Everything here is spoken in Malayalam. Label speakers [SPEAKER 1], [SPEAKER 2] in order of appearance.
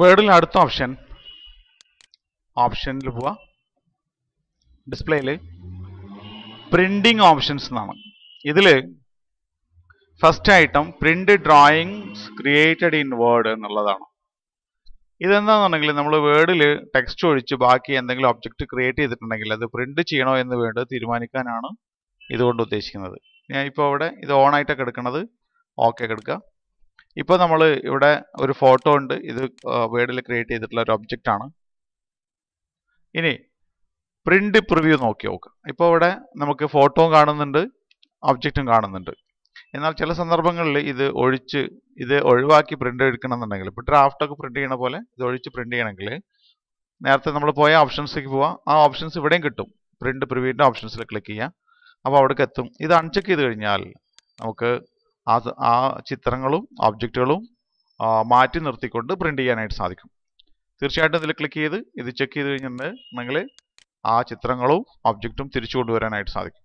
[SPEAKER 1] വേർഡിൽ അടുത്ത ഓപ്ഷൻ ഓപ്ഷനിൽ പോവാ. ഡിസ്പ്ലേയിൽ പ്രിന്റിംഗ് ഓപ്ഷൻസ് എന്നാണ്. ഇതിൽ first item print drawings created in Word എന്നുള്ളതാണ്. ഇതെന്താണെന്നുണ്ടെങ്കിൽ നമ്മൾ വേർഡിൽ ടെക്സ്റ്റ് ഒഴിച്ച് ബാക്കി എന്തെങ്കിലും ഒബ്ജക്റ്റ് ക്രിയേറ്റ് ചെയ്തിട്ടുണ്ടെങ്കിൽ അത് പ്രിന്റ് ചെയ്യണോ എന്ന് വേണ്ടത് തീരുമാനിക്കാനാണ് ഇതുകൊണ്ട് ഉദ്ദേശിക്കുന്നത്. ഞാൻ ഇപ്പോൾ അവിടെ ഇത് ഓൺ ആയിട്ടൊക്കെ എടുക്കുന്നത് ഓക്കെ എടുക്കുക. ഇപ്പോൾ നമ്മൾ ഇവിടെ ഒരു ഫോട്ടോ ഉണ്ട്. ഇത് വേർഡിൽ ക്രിയേറ്റ് ചെയ്തിട്ടുള്ള ഒരു ഒബ്ജക്റ്റ് ആണ്. ഇനി പ്രിന്റ് പ്രിവ്യൂ നോക്കി നോക്കാം. ഇപ്പോൾ ഇവിടെ നമുക്ക് ഫോട്ടോ കാണുന്നുണ്ട് ഒബ്ജക്റ്റും കാണുന്നുണ്ട്. എന്നാൽ ചില സന്ദർഭങ്ങളിൽ ഇത് ഒഴിച്ച് ഇത് ഒഴിവാക്കി പ്രിന്റ് എടുക്കണമെന്നുണ്ടെങ്കിൽ ഇപ്പോൾ ഡ്രാഫ്റ്റ് ഒക്കെ പ്രിന്റ് ചെയ്യണ പോലെ ഇത് ഒഴിച്ച് പ്രിന്റ് ചെയ്യണമെങ്കിൽ നേരത്തെ നമ്മൾ പോയ ഓപ്ഷൻസിലേക്ക് പോവാം. ആ ഓപ്ഷൻസ് ഇവിടെയും കിട്ടും. പ്രിന്റ് പ്രിവ്യൂവിന്റെ ഓപ്ഷൻസിൽ ക്ലിക്ക് ചെയ്യാം. അപ്പോൾ അവിടേക്ക് എത്തും. ഇത് അൺചെക്ക് ചെയ്ത് കഴിഞ്ഞാൽ നമുക്ക് ആ ആ ചിത്രങ്ങളും ഒബ്ജക്റ്റുകളും മാറ്റി നിർത്തിക്കൊണ്ട് പ്രിന്റ് ചെയ്യാനായിട്ട് സാധിക്കും. തീർച്ചയായിട്ടും ഇതിൽ ക്ലിക്ക് ചെയ്ത് ഇത് ചെക്ക് ചെയ്ത് കഴിഞ്ഞിട്ടുണ്ടെങ്കിൽ ആ ചിത്രങ്ങളും ഒബ്ജക്റ്റും തിരിച്ചു കൊണ്ടുവരാനായിട്ട് സാധിക്കും.